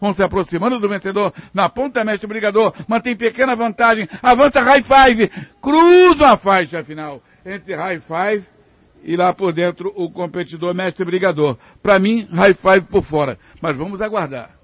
vão se aproximando do vencedor, na ponta mestre brigador, mantém pequena vantagem, avança high five, cruza a faixa final. Entre high five e lá por dentro o competidor mestre brigador. Para mim, high five por fora, mas vamos aguardar.